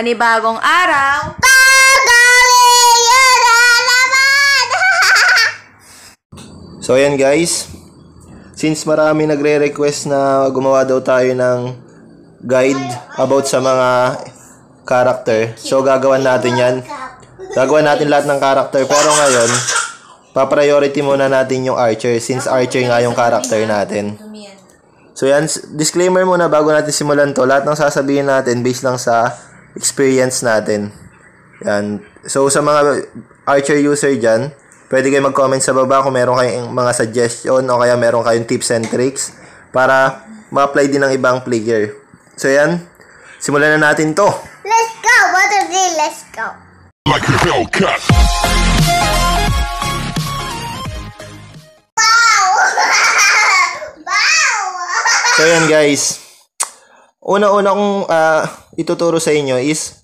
panibagong araw. So ayan guys, since marami nagre-request na gumawa daw tayo ng guide about sa mga character, so gagawan natin yan. Gagawan natin lahat ng character pero ngayon, pa-priority muna natin yung Archer since Archer nga yung character natin. So yan, disclaimer muna bago natin simulan to. Lahat ng sasabihin natin based lang sa experience natin. Yan. So sa mga Archer user dyan, pwede kayo mag-comment sa baba kung meron kayong mga suggestion o kaya meron kayong tips and tricks para ma-apply din ng ibang player. So yan, simulan na natin to. Let's go. What is it? Let's go. like a Hellcat. Wow. wow. So yan guys. Una-una kong ah, ituturo sa inyo is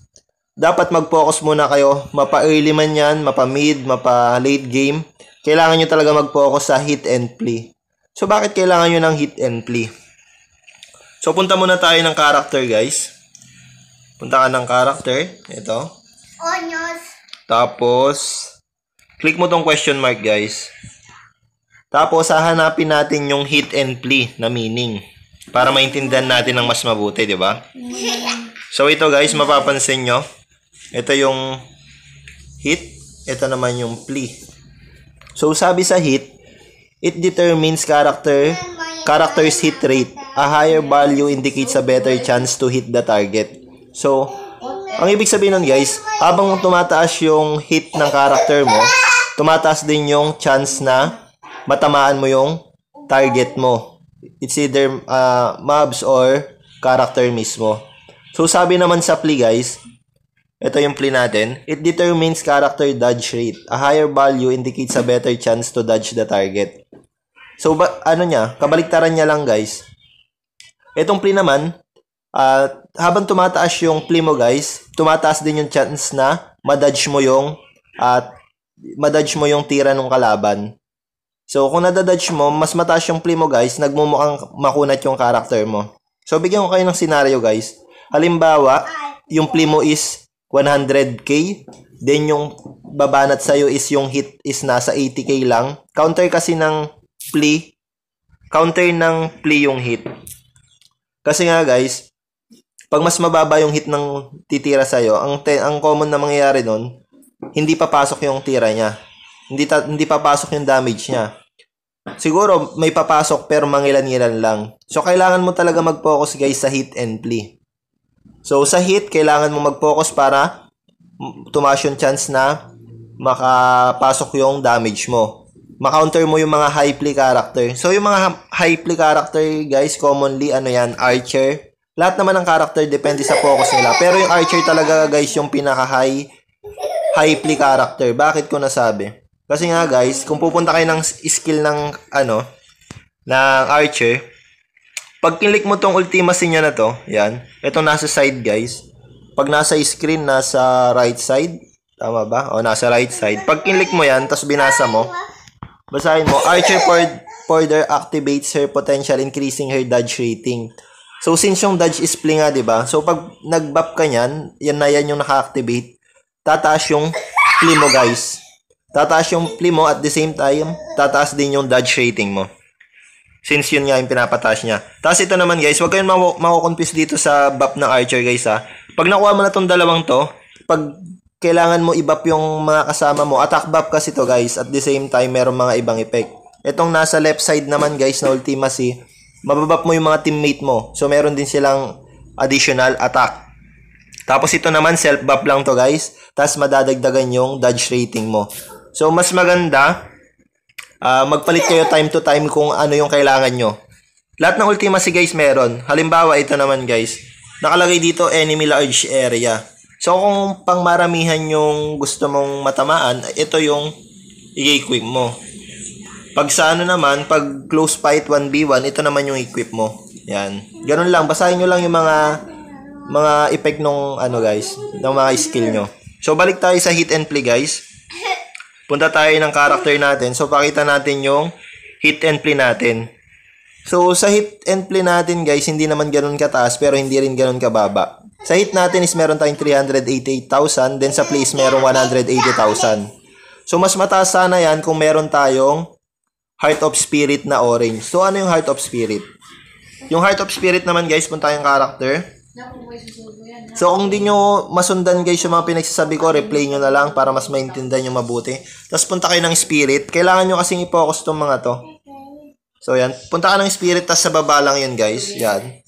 dapat mag-focus muna kayo. Mapa-early man yan, mapa-mid, mapa-late game. Kailangan nyo talaga mag-focus sa hit and play. So bakit kailangan nyo ng hit and play? So punta muna tayo ng character guys. Punta ka ng character. Ito. Onions. Tapos, click mo tong question mark, guys. Tapos, hahanapin natin yung hit and play na meaning. Para maintindihan natin ng mas mabuti, di ba? So, ito guys, mapapansin nyo. Ito yung hit. Ito naman yung play. So, sabi sa hit, it determines character character's hit rate. A higher value indicates a better chance to hit the target. So, ang ibig sabihin nun guys, habang tumataas yung hit ng character mo, tumataas din yung chance na matamaan mo yung target mo. It's either uh, mobs or character mismo. So sabi naman sa play guys, ito yung play natin. It determines character dodge rate. A higher value indicates a better chance to dodge the target. So ba, ano niya, kabaliktaran niya lang guys. Itong play naman, ah, habang tumataas yung play mo guys, tumataas din yung chance na madodge mo yung at madodge mo yung tira ng kalaban. So kung nadadodge mo, mas mataas yung play mo guys, nagmumukhang makunat yung character mo. So bigyan ko kayo ng scenario guys. Halimbawa, yung play mo is 100k, then yung babanat sa'yo is yung hit is nasa 80k lang. Counter kasi ng play, counter ng play yung hit. Kasi nga guys, pag mas mababa yung hit ng titira sa'yo, ang, te- ang common na mangyayari nun, hindi papasok yung tira niya. Hindi, ta- hindi papasok yung damage niya. Siguro, may papasok pero mangilan-ngilan lang. So, kailangan mo talaga mag-focus guys sa hit and play. So, sa hit, kailangan mo mag-focus para tumaas yung chance na makapasok yung damage mo. Makounter mo yung mga high play character. So, yung mga high play character, guys, commonly, ano yan, archer. Lahat naman ng character depende sa focus nila. Pero yung archer talaga, guys, yung pinaka-high high play character. Bakit ko nasabi? Kasi nga, guys, kung pupunta kayo ng skill ng, ano, ng archer, pag kinlik mo tong ultimacy niya na to, yan, ito nasa side, guys. Pag nasa screen, nasa right side, tama ba? O, nasa right side. Pag kinlik mo yan, tapos binasa mo, basahin mo, Archer for- further activates her potential increasing her dodge rating. So, since yung dodge is play nga, di ba? So, pag nag-buff ka niyan, yan na yan yung naka-activate, tataas yung play mo, guys. Tataas yung play mo at the same time, tataas din yung dodge rating mo. Since yun nga yung pinapataas niya. Tapos ito naman guys, huwag kayong maku- makukonfuse dito sa buff ng Archer guys ha. Pag nakuha mo na tong dalawang to, pag kailangan mo i-buff yung mga kasama mo, attack buff kasi to guys, at the same time meron mga ibang effect. Itong nasa left side naman guys na ultimacy, mababuff mo yung mga teammate mo. So meron din silang additional attack. Tapos ito naman self-buff lang to guys, tapos madadagdagan yung dodge rating mo. So mas maganda, Ah, magpalit kayo time to time kung ano yung kailangan nyo. Lahat ng ultimacy guys meron. Halimbawa, ito naman guys. Nakalagay dito enemy large area. So kung pangmaramihan yung gusto mong matamaan, ito yung i-equip mo. Pag sa ano naman, pag close fight 1v1, ito naman yung equip mo. Yan. Ganun lang. Basahin nyo lang yung mga mga effect nung ano guys, ng mga skill nyo. So balik tayo sa hit and play guys punta tayo ng character natin. So, pakita natin yung hit and play natin. So, sa hit and play natin, guys, hindi naman ganun kataas, pero hindi rin ganun kababa. Sa hit natin is meron tayong 388,000. Then sa play is meron 180,000. So, mas mataas sana yan kung meron tayong Heart of Spirit na orange. So, ano yung Heart of Spirit? Yung Heart of Spirit naman guys, punta yung character. So, kung di nyo masundan guys yung mga pinagsasabi ko, replay nyo na lang para mas maintindihan nyo mabuti. Tapos punta kayo ng Spirit. Kailangan nyo kasing i-focus tong mga to. So, yan. Punta ka ng Spirit, tapos sa baba lang yun guys. Yan.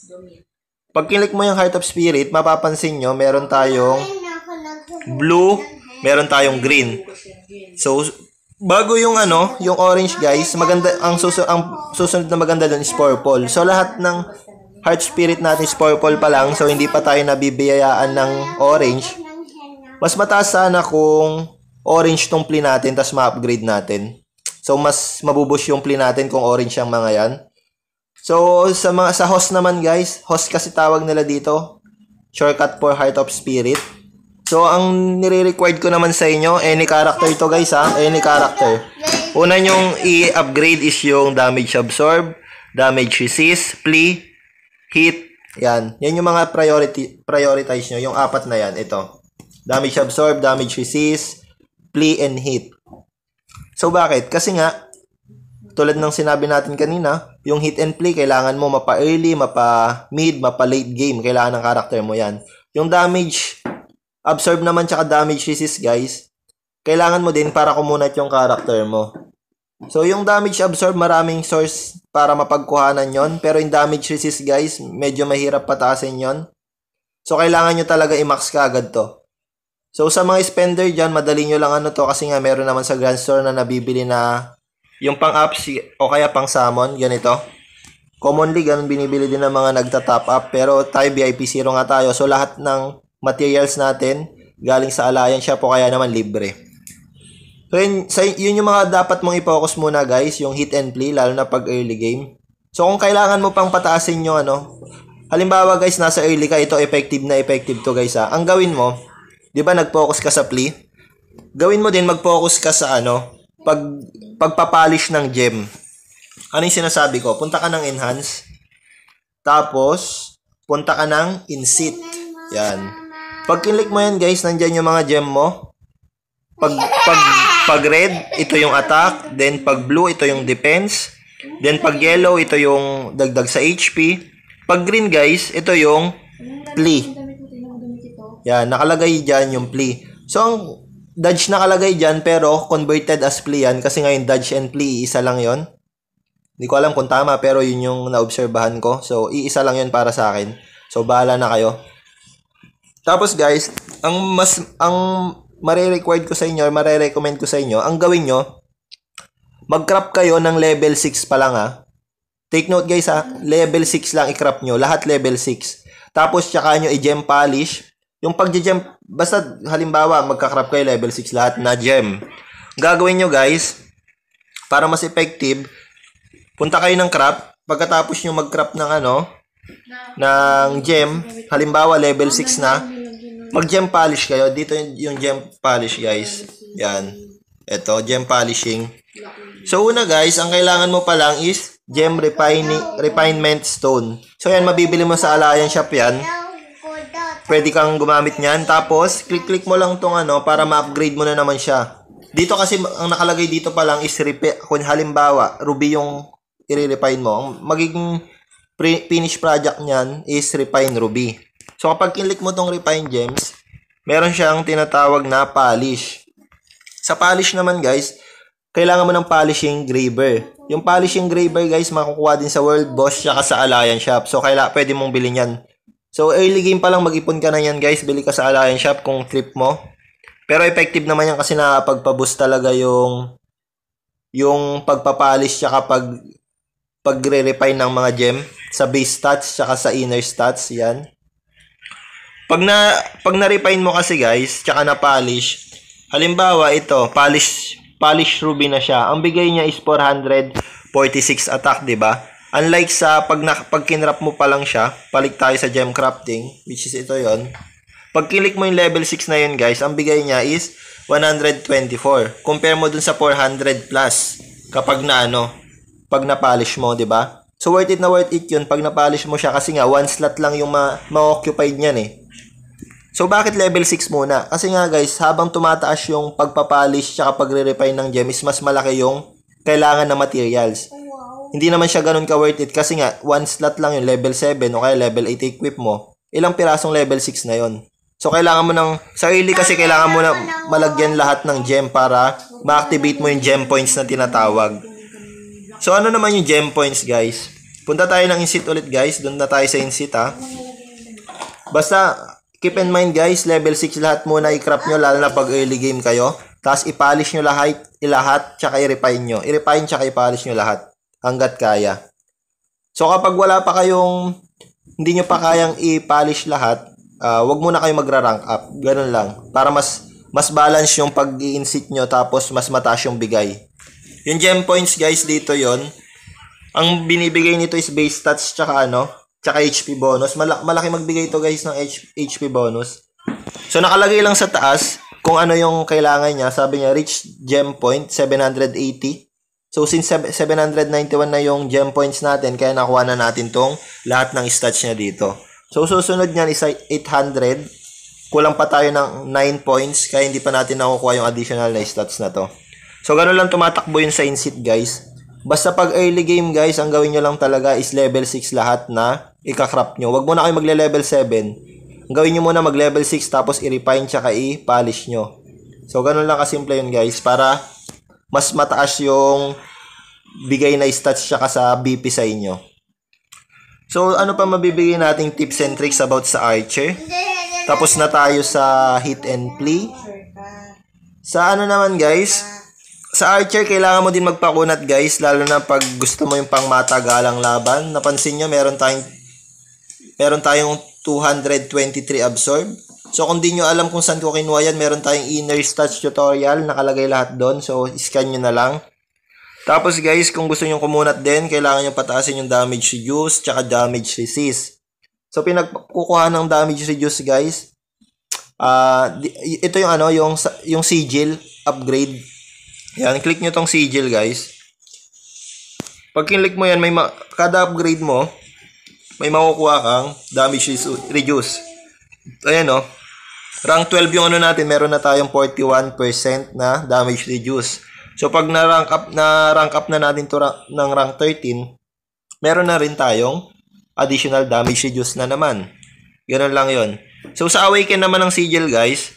Pag kilik mo yung Heart of Spirit, mapapansin nyo, meron tayong blue, meron tayong green. So, bago yung ano, yung orange guys, maganda ang susunod ang susunod na maganda doon is purple. So lahat ng heart spirit natin is purple pa lang, so hindi pa tayo nabibiyayaan ng orange. Mas mataas sana kung orange tong play natin tapos ma-upgrade natin. So mas mabubush yung play natin kung orange ang mga yan. So sa mga sa host naman guys, host kasi tawag nila dito. Shortcut for Heart of Spirit. So, ang nire-required ko naman sa inyo, any character to guys ha, any character. Una nyong i-upgrade is yung damage absorb, damage resist, plea, hit, yan. Yan yung mga priority, prioritize nyo, yung apat na yan, ito. Damage absorb, damage resist, plea, and hit. So, bakit? Kasi nga, tulad ng sinabi natin kanina, yung hit and play, kailangan mo mapa-early, mapa-mid, mapa-late game. Kailangan ng character mo yan. Yung damage absorb naman tsaka damage resist guys, kailangan mo din para kumunat yung character mo. So, yung damage absorb, maraming source para mapagkuhanan yon Pero yung damage resist guys, medyo mahirap pataasin yon So, kailangan nyo talaga i-max kagad to. So, sa mga spender dyan, madali nyo lang ano to kasi nga meron naman sa Grand Store na nabibili na yung pang-ups o kaya pang-summon, ganito. Commonly, ganun binibili din ng mga nagta-top up. Pero tayo VIP 0 nga tayo. So, lahat ng materials natin galing sa Alliance Shop o kaya naman libre. So yun, sa, yun yung mga dapat mong i-focus muna guys, yung hit and play, lalo na pag early game. So kung kailangan mo pang pataasin yung ano, halimbawa guys, nasa early ka, ito effective na effective to guys ha. Ang gawin mo, di ba nag-focus ka sa play? Gawin mo din, mag-focus ka sa ano, pag, pagpapolish ng gem. Ano yung sinasabi ko? Punta ka ng enhance, tapos, punta ka ng insit. Yan. Pag kinlik mo yan guys, nandyan yung mga gem mo. Pag, pag, pag red, ito yung attack. Then pag blue, ito yung defense. Then pag yellow, ito yung dagdag sa HP. Pag green guys, ito yung plea. Yan, nakalagay dyan yung plea. So ang dodge nakalagay dyan pero converted as plea yan kasi ngayon dodge and plea, isa lang yon Hindi ko alam kung tama pero yun yung naobserbahan ko. So iisa lang yun para sa akin. So bahala na kayo. Tapos guys, ang mas ang mare-required ko sa inyo, or mare-recommend ko sa inyo, ang gawin nyo, mag-crop kayo ng level 6 pa lang ha. Take note guys ha, level 6 lang i-crop nyo, lahat level 6. Tapos tsaka nyo i-gem polish. Yung pag-gem, basta halimbawa magka-crop kayo level 6 lahat na gem. Gagawin nyo guys, para mas effective, punta kayo ng crop, pagkatapos nyo mag-crop ng ano, ng gem, halimbawa level 6 na, mag-gem polish kayo. Dito yung, yung gem polish, guys. Yan. Ito, gem polishing. So, una guys, ang kailangan mo pa lang is gem refining, refinement stone. So, yan, mabibili mo sa Alliance Shop yan. Pwede kang gumamit niyan. Tapos, click-click mo lang tong ano, para ma-upgrade mo na naman siya. Dito kasi, ang nakalagay dito pa lang is, repair, kung halimbawa, ruby yung i-refine mo. Ang magiging finish project niyan is refine ruby. So, kapag kinlik mo tong refine gems, meron siyang tinatawag na polish. Sa polish naman, guys, kailangan mo ng polishing graver. Yung polishing graver, guys, makukuha din sa World Boss tsaka sa Alliance Shop. So, kaila, pwede mong bilhin yan. So, early game pa lang mag-ipon ka na yan, guys. Bili ka sa Alliance Shop kung trip mo. Pero effective naman yan kasi nakapagpa-boost talaga yung yung pagpapolish tsaka pag pagre-refine ng mga gem sa base stats tsaka sa inner stats yan. Pag na pag na-refine mo kasi guys, tsaka na polish, halimbawa ito, polish polish ruby na siya. Ang bigay niya is 446 attack, 'di ba? Unlike sa pag na, pag kinrap mo pa lang siya, balik tayo sa gem crafting, which is ito 'yon. Pag kilik mo yung level 6 na yun guys, ang bigay niya is 124. Compare mo dun sa 400 plus kapag na ano, pag na-polish mo, 'di ba? So worth it na worth it 'yun pag na-polish mo siya kasi nga one slot lang yung ma- ma-occupied niyan eh. So, bakit level 6 muna? Kasi nga guys, habang tumataas yung pagpapolish tsaka pagre-refine ng gem is mas malaki yung kailangan na materials. Hindi naman siya ganun ka-worth it kasi nga, one slot lang yung level 7 o kaya level 8 equip mo. Ilang pirasong level 6 na yon. So, kailangan mo ng, sa early kasi kailangan mo na malagyan lahat ng gem para ma-activate mo yung gem points na tinatawag. So, ano naman yung gem points, guys? Punta tayo ng insit ulit, guys. Doon na tayo sa insit, ha? Basta, keep in mind, guys, level 6 lahat muna i-crop nyo, lalo na pag early game kayo. Tapos, i-polish nyo lahat, ilahat, tsaka i-refine nyo. I-refine, tsaka i-polish nyo lahat. Hanggat kaya. So, kapag wala pa kayong, hindi nyo pa kayang i-polish lahat, ah, wag muna kayo magra-rank up. Ganun lang. Para mas, mas balance yung pag insit nyo, tapos mas mataas yung bigay. Yung gem points, guys, dito yon ang binibigay nito is base stats tsaka ano, tsaka HP bonus. Mala- malaki magbigay ito guys ng H- HP bonus. So nakalagay lang sa taas kung ano yung kailangan niya. Sabi niya reach gem point 780. So since seb- 791 na yung gem points natin, kaya nakuha na natin tong lahat ng stats niya dito. So susunod niyan is 800. Kulang pa tayo ng 9 points kaya hindi pa natin nakukuha yung additional na stats na to. So ganun lang tumatakbo yun sa insit guys. Basta pag early game guys, ang gawin nyo lang talaga is level 6 lahat na ikakrap nyo. Huwag muna kayo magle-level 7. Ang gawin nyo muna mag-level 6 tapos i-refine tsaka i-polish nyo. So ganun lang kasimple yun guys para mas mataas yung bigay na stats tsaka sa BP sa inyo. So ano pa mabibigay nating tips and tricks about sa Archer? Tapos na tayo sa hit and play. Sa ano naman guys, sa Archer, kailangan mo din magpakunat guys, lalo na pag gusto mo yung pang matagalang laban. Napansin nyo, meron tayong, meron tayong 223 absorb. So, kung di nyo alam kung saan ko kinuha yan, meron tayong inner stats tutorial, nakalagay lahat doon. So, scan nyo na lang. Tapos guys, kung gusto nyo kumunat din, kailangan nyo pataasin yung damage reduce, tsaka damage resist. So, pinagkukuha ng damage reduce guys, ah ito yung ano, yung, yung sigil upgrade. Yan, click nyo tong sigil, guys. Pag kinlik mo yan, may ma- kada upgrade mo, may makukuha kang damage reduce. Ayan, oh. Rank 12 yung ano natin, meron na tayong 41% na damage reduce. So, pag na-rank up na, rank up na natin to ra- ng rank 13, meron na rin tayong additional damage reduce na naman. Ganun lang yon. So, sa awaken naman ng sigil, guys,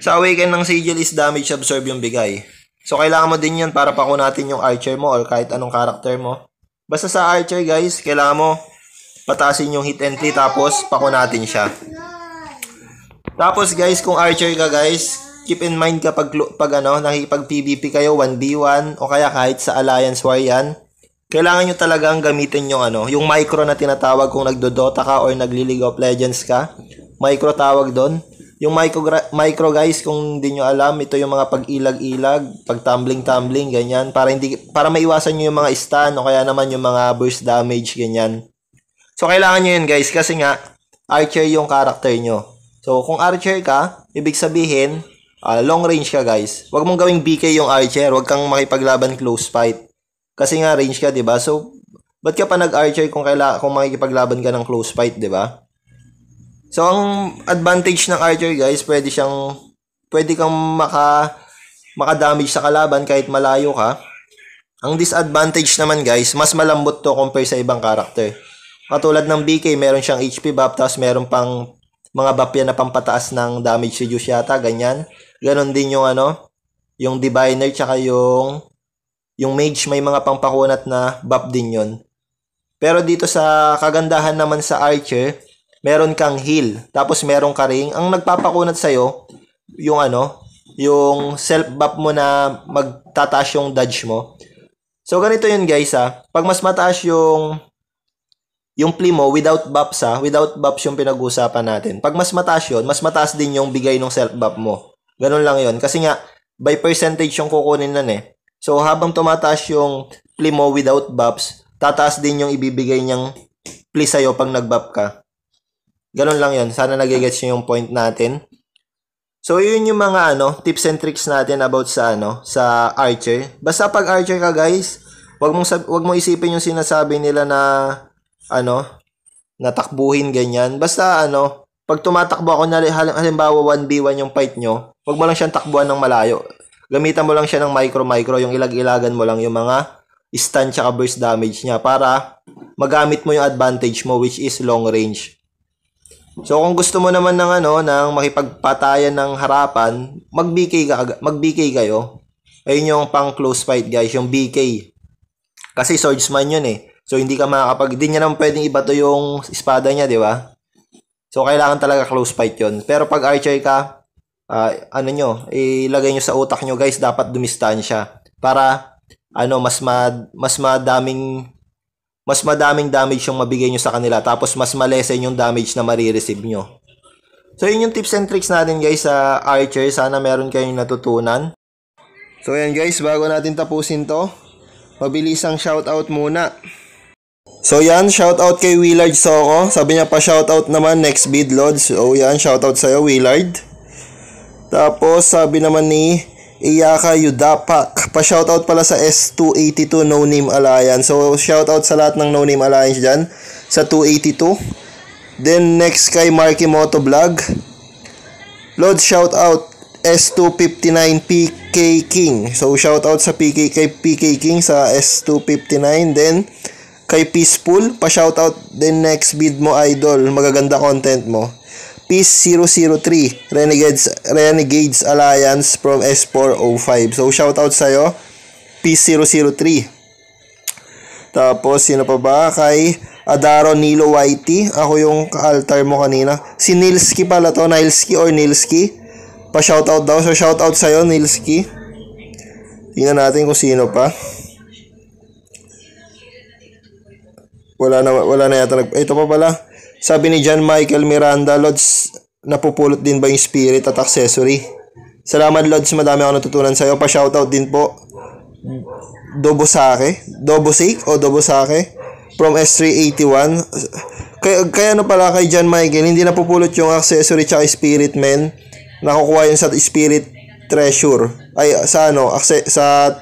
sa awaken ng sigil is damage absorb yung bigay. So, kailangan mo din yan para pako natin yung archer mo or kahit anong character mo. Basta sa archer, guys, kailangan mo patasin yung hit play tapos pako natin siya. Tapos, guys, kung archer ka, guys, keep in mind kapag, pag ano, nakikipag PvP kayo, 1v1, o kaya kahit sa Alliance War yan, kailangan nyo talagang gamitin yung ano, yung micro na tinatawag kung nagdodota ka or nagli-League of Legends ka. Micro tawag doon. Yung micro, micro guys, kung hindi nyo alam, ito yung mga pag-ilag-ilag, pag-tumbling-tumbling, ganyan. Para, hindi, para maiwasan nyo yung mga stun o kaya naman yung mga burst damage, ganyan. So, kailangan nyo yun guys, kasi nga, archer yung character nyo. So, kung archer ka, ibig sabihin, uh, long range ka guys. Huwag mong gawing BK yung archer, huwag kang makipaglaban close fight. Kasi nga range ka, 'di ba? So, ba't ka pa nag-archer kung kaila kung makikipaglaban ka ng close fight, 'di ba? So, ang advantage ng archer, guys, pwede siyang pwede kang maka maka-damage sa kalaban kahit malayo ka. Ang disadvantage naman, guys, mas malambot to compare sa ibang karakter. Katulad ng BK, meron siyang HP buff, tapos meron pang mga buff yan na pampataas ng damage reduce yata, ganyan. Ganon din yung ano, yung diviner, tsaka yung yung mage may mga pangpakunat na buff din yon. Pero dito sa kagandahan naman sa archer, meron kang heal. Tapos meron ka ring, ang nagpapakunat sa'yo, yung ano, yung self buff mo na magtataas yung dodge mo. So ganito yun guys ha. Pag mas mataas yung yung play mo without buffs ha, without buffs yung pinag-uusapan natin. Pag mas mataas yun, mas mataas din yung bigay ng self buff mo. Ganun lang yun. Kasi nga, by percentage yung kukunin nun eh. So, habang tumataas yung play mo without buffs, tataas din yung ibibigay niyang play sa'yo pag nag-buff ka. Ganun lang yun. Sana nagigets nyo yung point natin. So, yun yung mga ano, tips and tricks natin about sa ano, sa archer. Basta pag archer ka, guys, wag mong wag mo isipin yung sinasabi nila na ano, natakbuhin ganyan. Basta ano, pag tumatakbo ako, na halimbawa 1v1 yung fight nyo, wag mo lang siyang takbuhan ng malayo. Gamitan mo lang siya ng micro-micro, yung ilag-ilagan mo lang yung mga stun tsaka burst damage niya para magamit mo yung advantage mo which is long range. So kung gusto mo naman ng ano ng makipagpatayan ng harapan, mag-BK ka mag-BK kayo. Ayun yung pang close fight guys, yung BK. Kasi swordsman yun eh. So hindi ka makakapag di niya naman pwedeng ibato yung espada niya, di ba? So kailangan talaga close fight yun. Pero pag archer ka, uh, ano nyo, ilagay nyo sa utak nyo guys, dapat dumistansya. Para ano mas ma, mas madaming mas madaming damage yung mabigay nyo sa kanila tapos mas malesen yung damage na marireceive nyo. So yun yung tips and tricks natin guys sa Archer. Sana meron kayong natutunan. So yan guys, bago natin tapusin to, mabilisang shoutout muna. So yan, shoutout kay Willard Soko. Sabi niya pa shoutout naman next bid Lods. So yan, shoutout sa'yo Willard. Tapos sabi naman ni Iyaka Yudapak. Pa-shoutout pala sa S282 No Name Alliance. So, shoutout sa lahat ng No Name Alliance dyan sa 282. Then, next kay Marky Moto Vlog. Lord, shoutout S259 PK King. So, shoutout sa PK, kay PK King sa S259. Then, kay Peaceful, pa-shoutout din next bid mo, idol. Magaganda content mo. Peace 003 Renegades Renegades Alliance from S405. So shoutout sa iyo. Peace 003. Tapos sino pa ba kay Adaro Nilo Whitey. Ako yung altar mo kanina. Si Nilski pala to, Nilski or Nilski. Pa shoutout daw. So shoutout sa iyo Nilski. Tingnan natin kung sino pa. Wala na wala na yata nag Ito pa pala. Sabi ni John Michael Miranda, Lods, napupulot din ba yung spirit at accessory? Salamat Lods, madami ako natutunan sa'yo. Pa-shoutout din po. Dobosake? Dobosake o Dobosake? From S381. Kaya, kaya ano pala kay John Michael, hindi napupulot yung accessory tsaka spirit men. Nakukuha yun sa spirit treasure. Ay, sa ano, akse, sa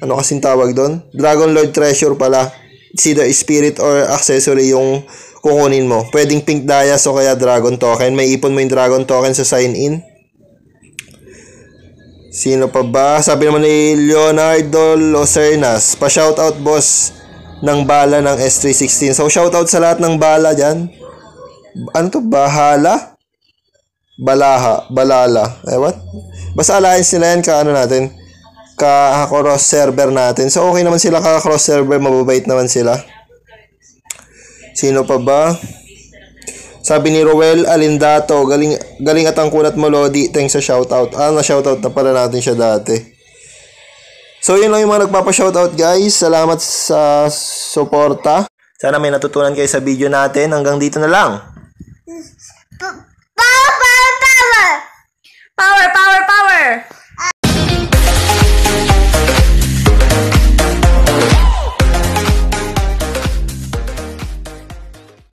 ano kasing tawag doon? Dragon Lord treasure pala. Either spirit or accessory yung kukunin mo. Pwedeng pink dias o kaya dragon token. May ipon mo yung dragon token sa sign in. Sino pa ba? Sabi naman ni Leonardo Locernas. Pa-shoutout boss ng bala ng S316. So shoutout sa lahat ng bala dyan. Ano to? Bahala? Balaha. Balala. Eh what? Basta alliance nila yan ka ano natin. Ka cross server natin. So okay naman sila ka cross server. Mababait naman sila. Sino pa ba? Sabi ni Roel Alindato, galing, galing at ang kunat mo, Lodi. Thanks sa shoutout. Ah, na-shoutout na pala natin siya dati. So, yun lang yung mga nagpapa-shoutout, guys. Salamat sa suporta. Sana may natutunan kayo sa video natin. Hanggang dito na lang. Power, power, power! Power, power, power!